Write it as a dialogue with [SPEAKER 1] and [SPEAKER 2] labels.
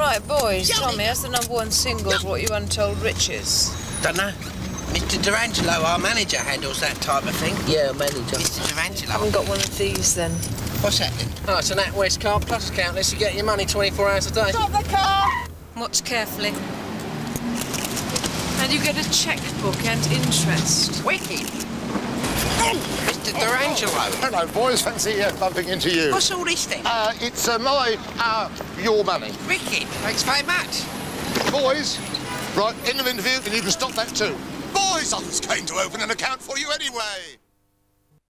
[SPEAKER 1] Right, boys, tell me, has the number one single what you untold riches?
[SPEAKER 2] Dunno. Mr. Durangelo, our manager, handles that type of thing.
[SPEAKER 3] Yeah, manager.
[SPEAKER 2] Mr. Durangelo.
[SPEAKER 1] haven't got one of these then.
[SPEAKER 2] What's that then?
[SPEAKER 3] Oh, it's an NatWest Car Plus account. Lets you get your money 24 hours a day.
[SPEAKER 1] Stop the car! Watch carefully. And you get a checkbook and interest.
[SPEAKER 2] Wicked.
[SPEAKER 4] Hello, boys. Fancy uh, bumping into you.
[SPEAKER 2] What's all this then?
[SPEAKER 4] Uh, it's uh, my, uh, your money.
[SPEAKER 2] Wicked. Thanks very much.
[SPEAKER 4] Boys, right, end of interview, and you can stop that too.
[SPEAKER 5] Boys, I was going to open an account for you anyway.